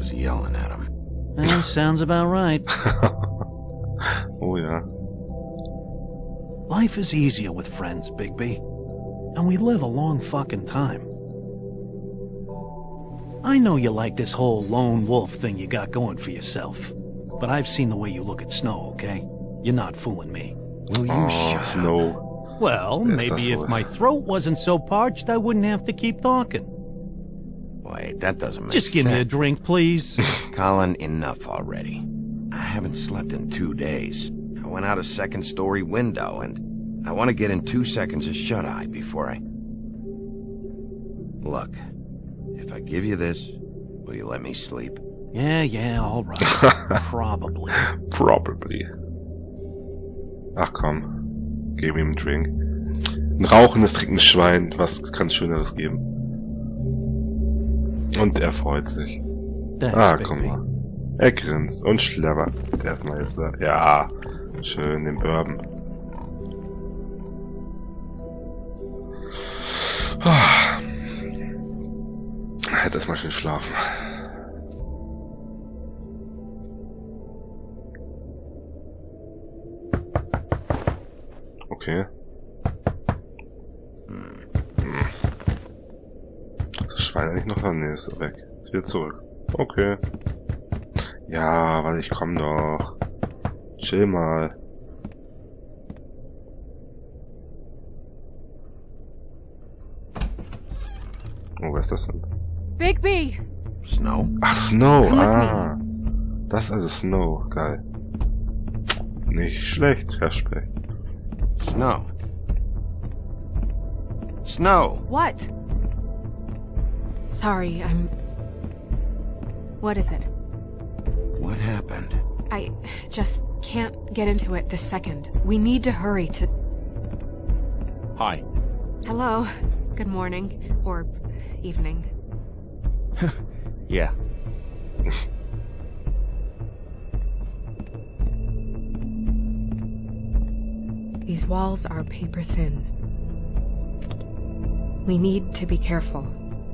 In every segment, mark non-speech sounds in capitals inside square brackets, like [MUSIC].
was yelling at him. [LAUGHS] Sounds about right. [LAUGHS] oh yeah. Life is easier with friends, Bigby. And we live a long fucking time. I know you like this whole lone wolf thing you got going for yourself. But I've seen the way you look at Snow, okay? You're not fooling me. Will you Oh, shut up? Snow. Well, Yes, maybe if what- my throat wasn't so parched, I wouldn't have to keep talking. Wait, that doesn't make Just sense. give me a drink, please. [LAUGHS] Colin, enough already. I haven't slept in two days. I went out a second story window, and I want to get in two seconds of shut eye before I. Look, if I give you this, will you let me sleep? yeah, yeah, all right. [LAUGHS] Probably. Probably. Ach komm. Gib ihm einen Drink. Ein rauchendes, trinkendes Schwein. Was kann Schöneres geben? Und er freut sich. Thanks, Ah, guck mal. Er grinst und schlabbert. Der ist mal jetzt da. Ja, schön, den Bourbon. Ah. Hätte erstmal schön schlafen. Schwein eigentlich noch? Nee, ist er weg. Ist wieder zurück. Okay. Ja, weil ich komm doch. Chill mal. Oh, wer ist das denn? Bigby! Snow? Ach, Snow. Come Ah. Das ist also Snow. Geil. Nicht schlecht, Herr Specht. Snow. Snow! What? Sorry, I'm. What is it? What happened? I just can't get into it this second. We need to hurry to. Hi. Hello. Good morning. Or evening. [LAUGHS] Yeah. [LAUGHS] These walls are paper thin. We need to be careful.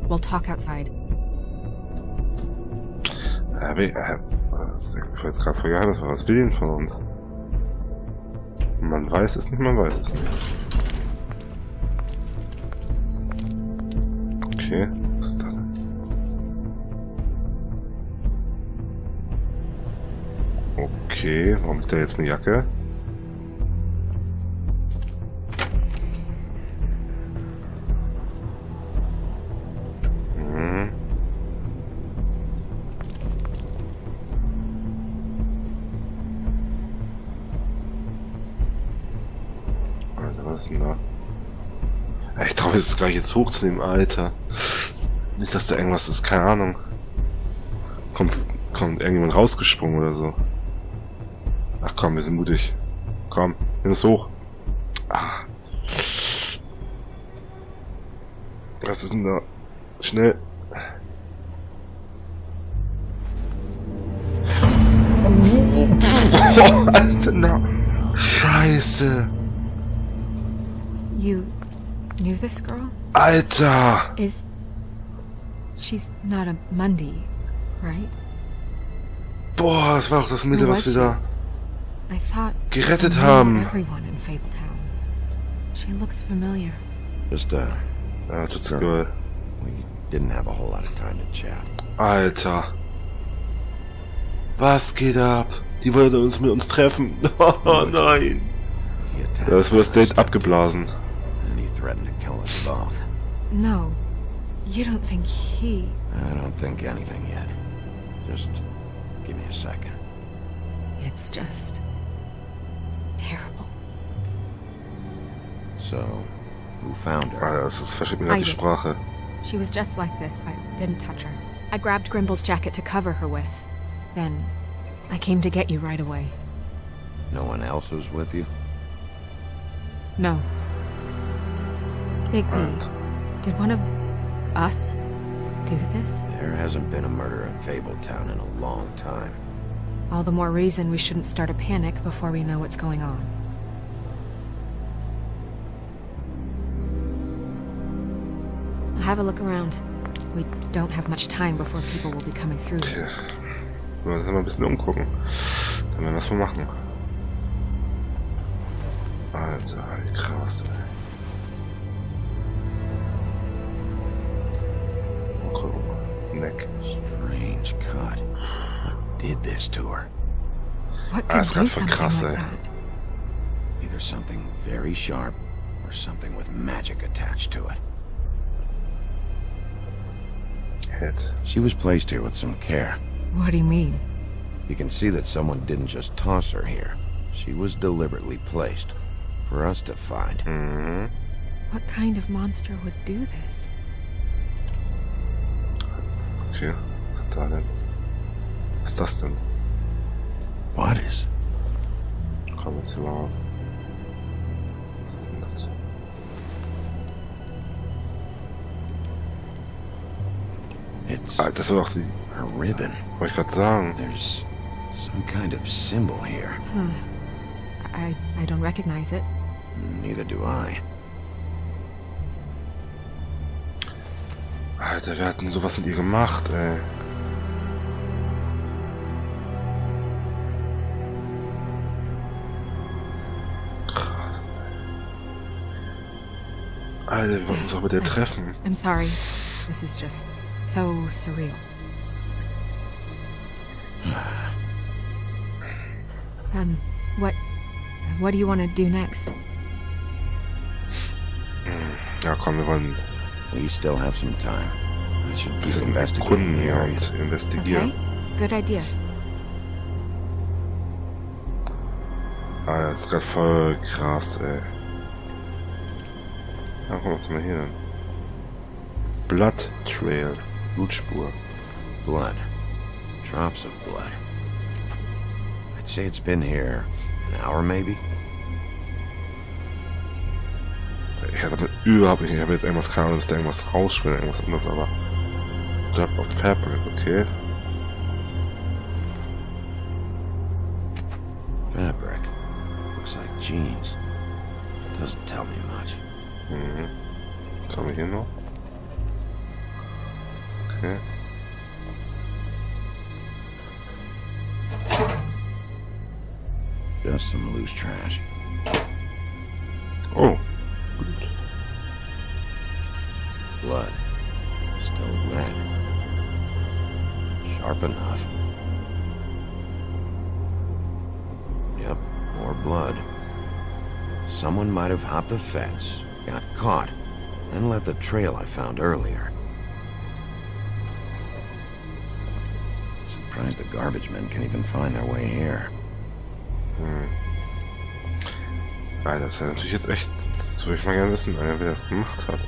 We'll talk outside. Was, ich war jetzt gerade voll geheimnis, was will ihn von uns? Man weiß es nicht, man weiß es nicht. Okay, was ist das denn? Okay, warum hat der jetzt eine Jacke? Ich jetzt gleich jetzt hochzunehmen, Alter. Nicht, dass da irgendwas ist, keine Ahnung. Kommt, kommt irgendjemand rausgesprungen oder so. Ach komm, wir sind mutig. Komm, nimm es hoch. Ah. Was ist denn da? Schnell. [LAUGHS] Oh, Alter, na. Scheiße. You knew this girl? Alter. Is. She's not a Mundy, right? Boah, das war auch das Mittel, was wir da I thought. gerettet haben. Everyone in Fabletown. She looks familiar. Just, uh, tut's Sure. girl. we didn't have a whole lot of time to chat. Alter. Was geht ab? Die wollte uns mit uns treffen. [LAUGHS] Oh nein. He attacked Ja, das Date abgeblasen. And he threatened to kill us both. No. You don't think he. I don't think anything yet. Just give me a second. It's just. terrible. So, who found her? Alter, das ist versteht mir grad die Sprache. She was just like this. I didn't touch her. I grabbed Grimble's jacket to cover her with. Then, I came to get you right away. No one else was with you? No. Big B, Right. did one of us do this? There hasn't been a murder in Fabletown in a long time. All the more reason we shouldn't start a panic before we know what's going on. Have a look around. We don't have much time before people will be coming through. Okay. So, dann mal ein bisschen umgucken. Dann werden wir das mal machen. Alter, wie krass, ey. Neck. Strange cut. What did this to her? What could it's do something krass, like that? Either something very sharp or something with magic attached to it. Hit. She was placed here with some care. What do you mean? You can see that someone didn't just toss her here. She was deliberately placed for us to find. Mhm. What kind of monster would do this? Okay. Was ist da denn? Was ist das denn? What is? Komm jetzt hier mal auf. Was ist denn das? It's Ah, das war doch die. her ribbon. Wollte ich gerade sagen. There's some kind of symbol here. I I don't recognize it. Neither do I. Alter, wer hat denn sowas mit ihr gemacht, ey? Krass. Alter, wir wollten uns auch mit der treffen. I'm sorry. This is just so surreal. um, what what do you want to do next? Ja, komm, wir wollen We still have some time. Keep bisschen investigating erkunden the hier und investigieren. Okay. Good idea. Ah, das ist gerade voll krass, ey. Ja, guck was mal hier denn? Blood Trail. Blutspur. Blood. Drops of blood. I'd say it's been here an hour maybe. Ich hatte damit überhaupt nicht. Ich habe jetzt irgendwas keine Ahnung, dass da irgendwas rausspringt, irgendwas anderes, aber. Drop of Fabric, okay. Fabric. Looks like jeans. Doesn't tell me much. Mm hmm. Haben wir hier noch? Okay. Just some loose trash. Someone might have hopped the fence, got caught, then left the trail I found earlier. Surprised the garbage men can even find their way here. Hm. Nein, das ist natürlich jetzt echt. Das würde ich mal gerne wissen, wer das gemacht hat.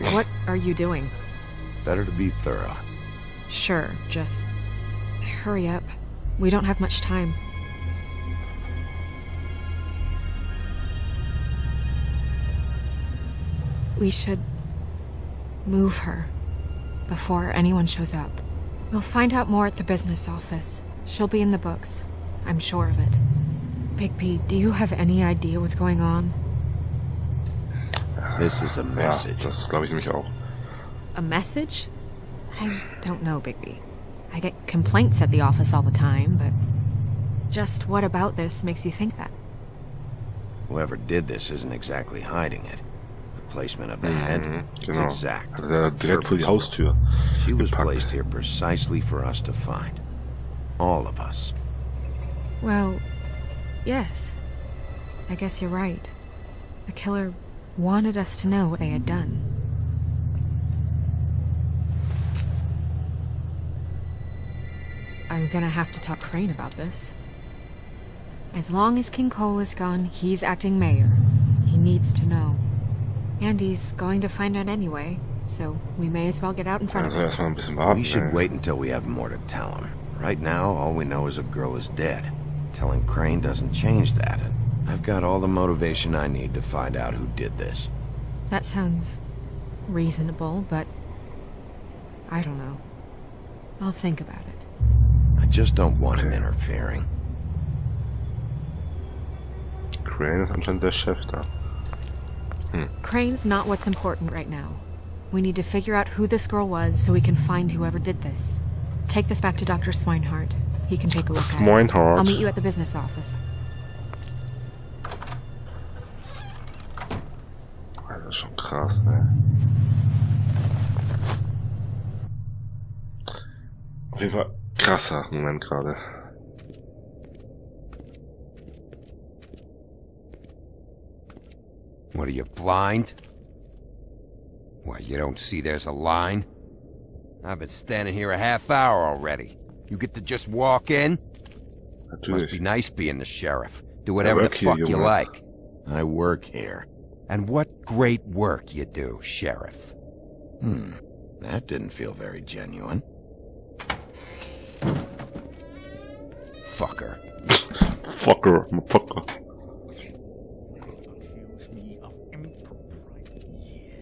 What are you doing? Better to be thorough. Sure, just hurry up. We don't have much time. We should move her before anyone shows up. We'll find out more at the business office. She'll be in the books. I'm sure of it. Big Bigby, do you have any idea what's going on? This is a Ja, message. das glaube ich nämlich auch. A message? I don't know, Bigby. I get complaints at the office all the time, but just what about this makes you think that? Whoever did this isn't exactly hiding it. The placement of the head Mhm, is genau. exact. Hat er direkt vor die. Haustür. She was gepackt. placed here precisely for us to find. All of us. Well, yes. I guess you're right. The killer wanted us to know what they had done. I'm gonna have to talk to Crane about this. As long as King Cole is gone, he's acting mayor. He needs to know. And he's going to find out anyway, so we may as well get out in front of him. erstmal ein bisschen warten. We should wait until we have more to tell him. Right now, all we know is a girl is dead. Telling Crane doesn't change that, and I've got all the motivation I need to find out who did this. That sounds reasonable, but I don't know. I'll think about it. I just don't want him interfering. Crane ist anscheinend der Chef da. Crane's not what's important right now. We need to figure out who this girl was so we can find whoever did this. Take this back to Dr. Swinehart. He can take a look at it. Swinehart. I'll meet you at the business office. Das ist schon krass, ne? Auf jeden Fall krasser Moment gerade. What are you, blind? What, you don't see there's a line? I've been standing here a half hour already. You get to just walk in? Must be Natürlich. nice being the sheriff. Do whatever the work here, you Junge. like. I work here. And what great work you do, sheriff. Hmm. That didn't feel very genuine. Fucker. Fucker, motherfucker.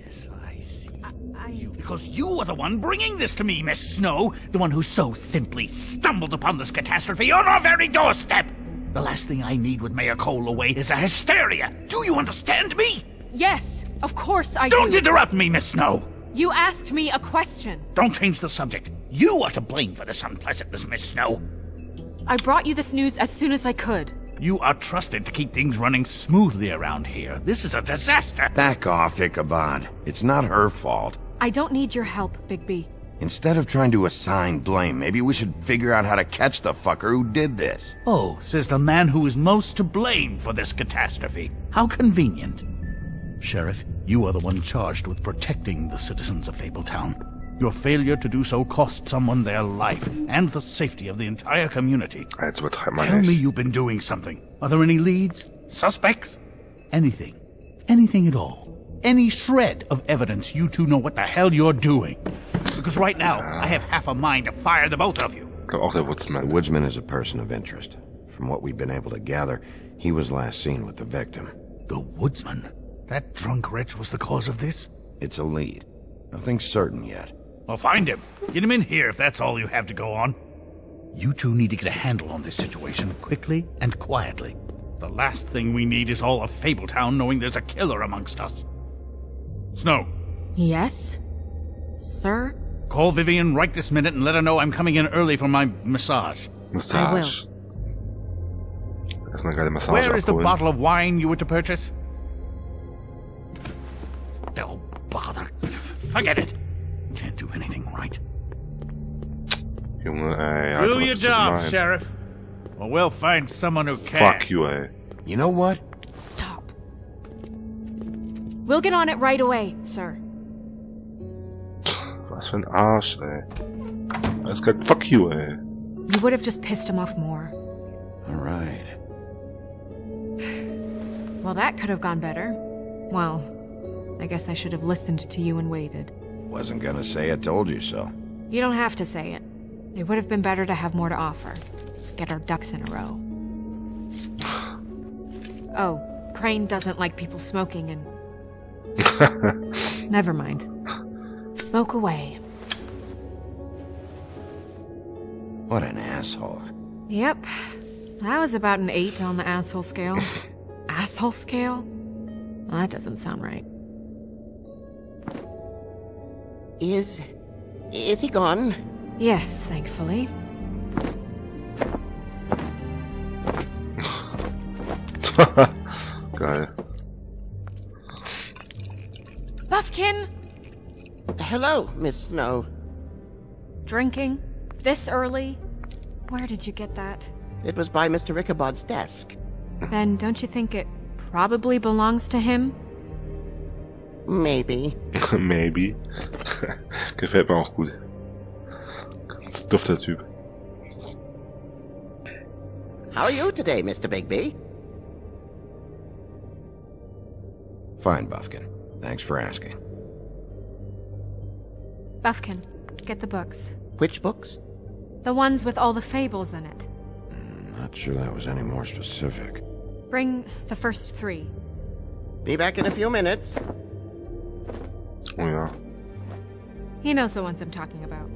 Yes, I see. I... Because you are the one bringing this to me, Miss Snow. The one who so simply stumbled upon this catastrophe on our very doorstep. The last thing I need with Mayor Cole away is a hysteria. Do you understand me? Yes, of course I Don't do. interrupt me, Miss Snow. You asked me a question. Don't change the subject. You are to blame for this unpleasantness, Miss Snow. I brought you this news as soon as I could. You are trusted to keep things running smoothly around here. This is a disaster. Back off, Ichabod. It's not her fault. I don't need your help, Bigby. Instead of trying to assign blame, maybe we should figure out how to catch the fucker who did this. Oh, says the man who is most to blame for this catastrophe. How convenient. Sheriff, you are the one charged with protecting the citizens of Fabletown. Your failure to do so cost someone their life and the safety of the entire community. Jetzt übertreib mal Tell me you've been doing something. Are there any leads? Suspects? Anything. Anything at all. Any shred of evidence you two know what the hell you're doing. Because right now, I have half a mind to fire the both of you. Ich glaube auch The Woodsman. woodsman is a person of interest. From what we've been able to gather, he was last seen with the victim. The woodsman? That drunk wretch was the cause of this? It's a lead. Nothing's certain yet. Well, find him. Get him in here if that's all you have to go on. You two need to get a handle on this situation quickly and quietly. The last thing we need is all of Fabletown knowing there's a killer amongst us. Snow, Yes? Sir? call Vivian right this minute and let her know I'm coming in early for my massage. Massage. Erstmal gerade Massage Where is the bottle of wine you were to purchase? Oh, bother. Forget it. Can't do anything right. Junge, ey. Alter, do your job. Sheriff. Or we'll find someone who can. Fuck you, eh? You know what? Stop. We'll get on it right away, sir. Was für ein Arsch, ey. Alles klar, fuck you, ey. You would have just pissed him off more. All right. [SIGHS] Well, that could have gone better. Well, I guess I should have listened to you and waited. Wasn't gonna say I told you so. You don't have to say it. It would have been better to have more to offer. Get our ducks in a row. [SIGHS] Oh, Crane doesn't like people smoking and. [LAUGHS] Never mind. Smoke away. What an asshole. Yep. That was about an 8 on the asshole scale. [LAUGHS] asshole scale? Well, that doesn't sound right. Is. is he gone? Yes, thankfully. [LAUGHS] Geil. Buffkin! Hello, Miss Snow. Drinking? This early? Where did you get that? It was by Mr. Ichabod's desk. Then don't you think it probably belongs to him? Maybe. [LAUGHS] Maybe. Gefällt mir auch gut. Ganz dufter Typ. How are you today, Mr. Bigby? Fine, Buffkin. Thanks for asking. Buffkin, get the books. Which books? The ones with all the fables in it. Hmm, not sure that was any more specific. Bring the first three. Be back in a few minutes. Oh ja. He knows the ones I'm talking about.